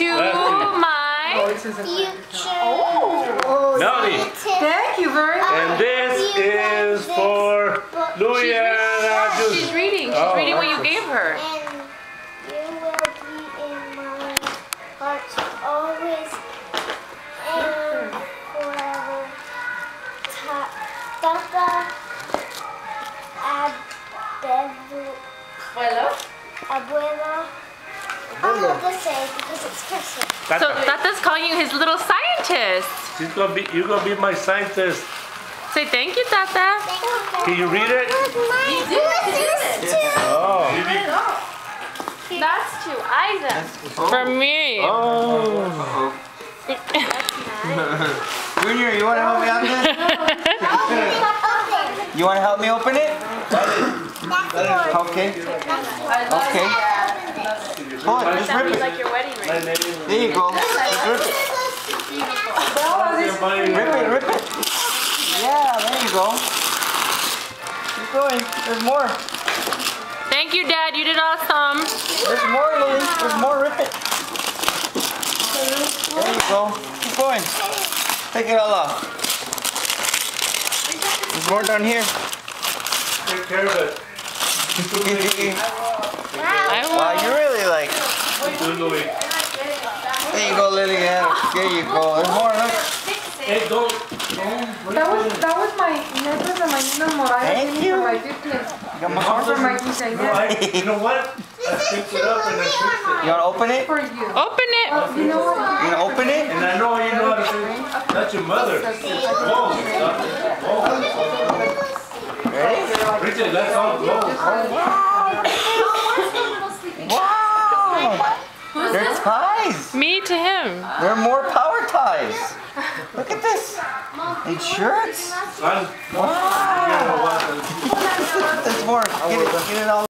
to my Future. Melody. Thank you very much. And this is for Louis and She's uh, reading. She's Oh, reading what you gave her. And you will be in my heart always and forever. Ta- Tata Abedu. Abuela. I'm not gonna say because it's Christmas. So Tata's calling you his little scientist. She's gonna be. You're gonna be my scientist. Say thank you, Tata. Can you read it? Oh. That's to Isaac. Oh. For me. Oh. Junior, you want to help me out this? You want to help me open it? Okay. Okay. Pull it. Just rip it. like your wedding ring. There you go. Just rip it. Rip it. Rip it. Yeah. There you go. Keep going. There's more. Thank you, Dad. You did awesome. There's more, Lily. There's more. Rip it. There you go. Keep going. Take it all off. There's more down here. Take care of it. I wow, you really like. There you go, Lily. Yeah, there you go. There's more. Look. Hey, don't. Don't. That was that was my necklace and my Nina Morales Thank thing you. for my 50th. You got Or more? for my No. I, you know what? I picked it up and I fixed it. You want to open it? For you. Open it. Oh, you know what? You want to open it? And I know you know how to fix it. That's your mother. Whoa. stop it. Whoa. Ready? Richard, let's all go. Wow! They're ties. Me to him. They're more power ties. Look at this. And shirts. Wow. you know what? There's more. Get it, get it all.